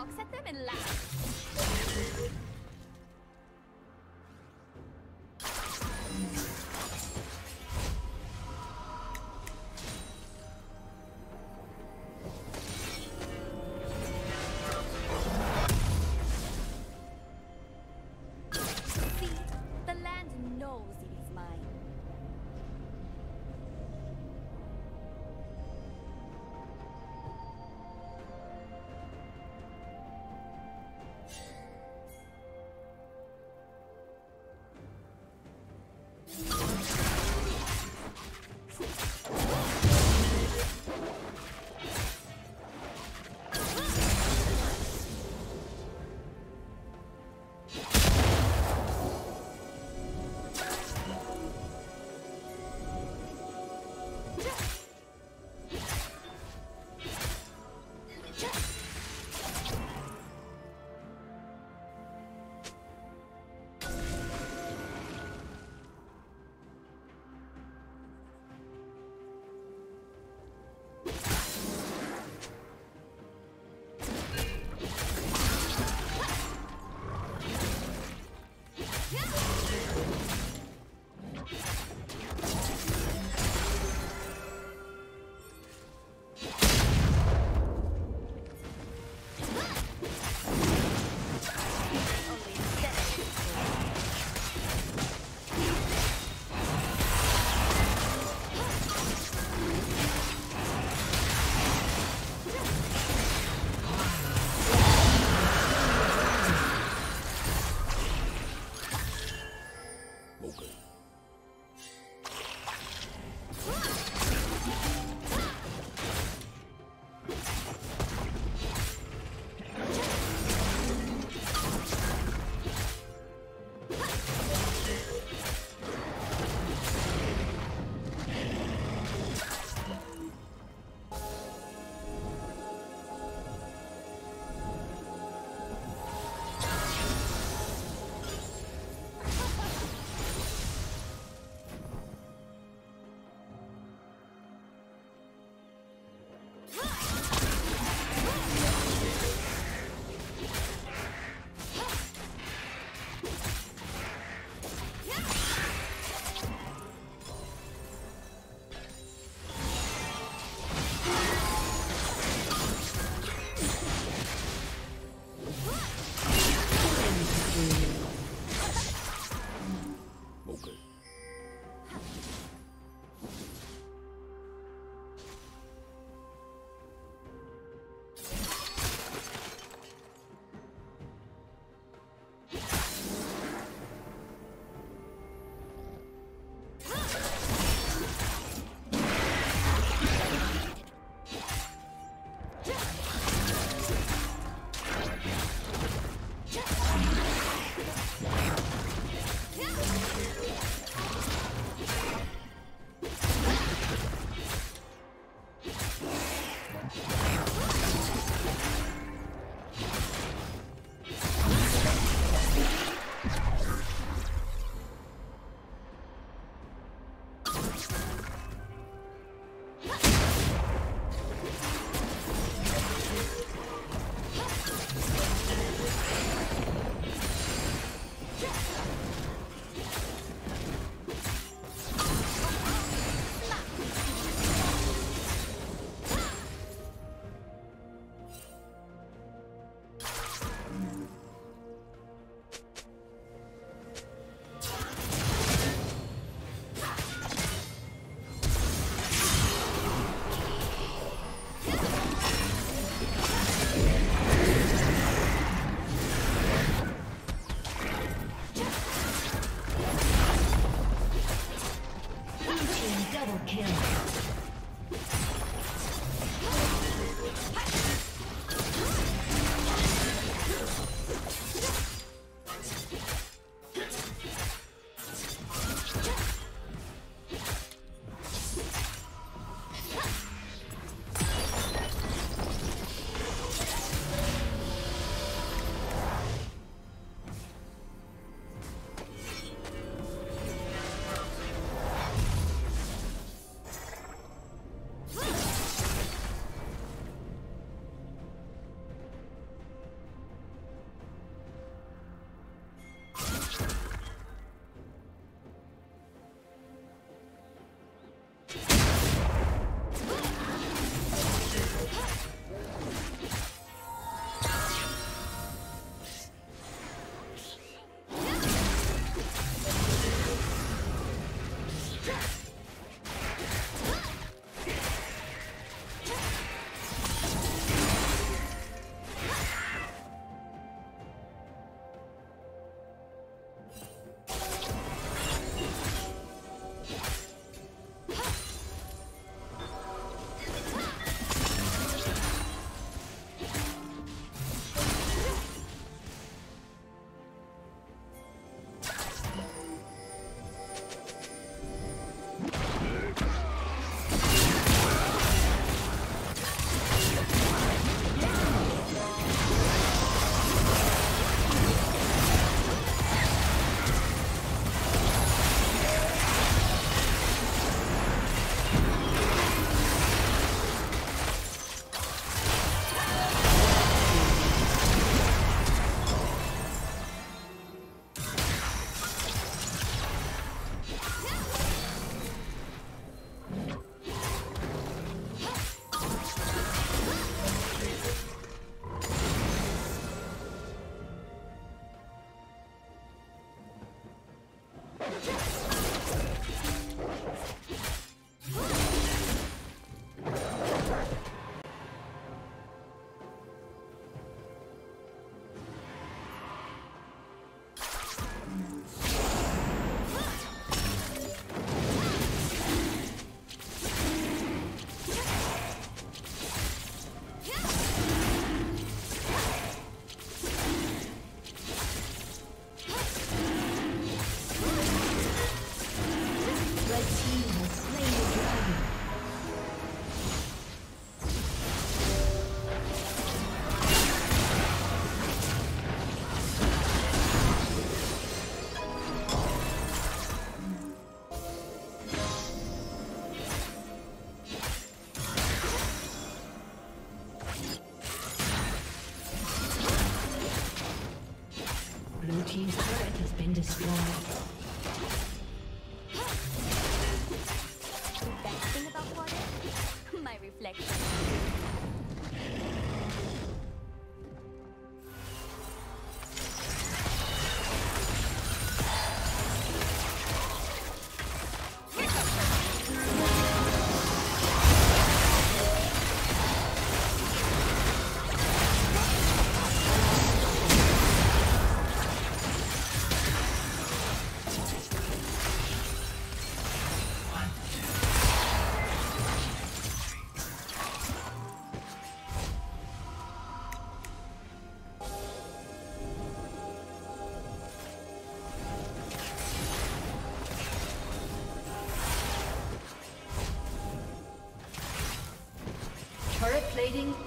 box at them and laugh.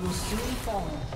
Will soon fall.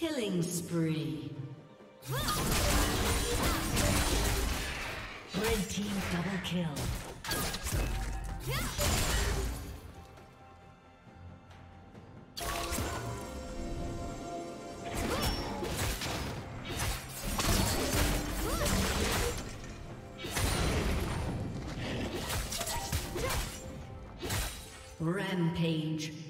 Killing spree. Red team double kill. Rampage.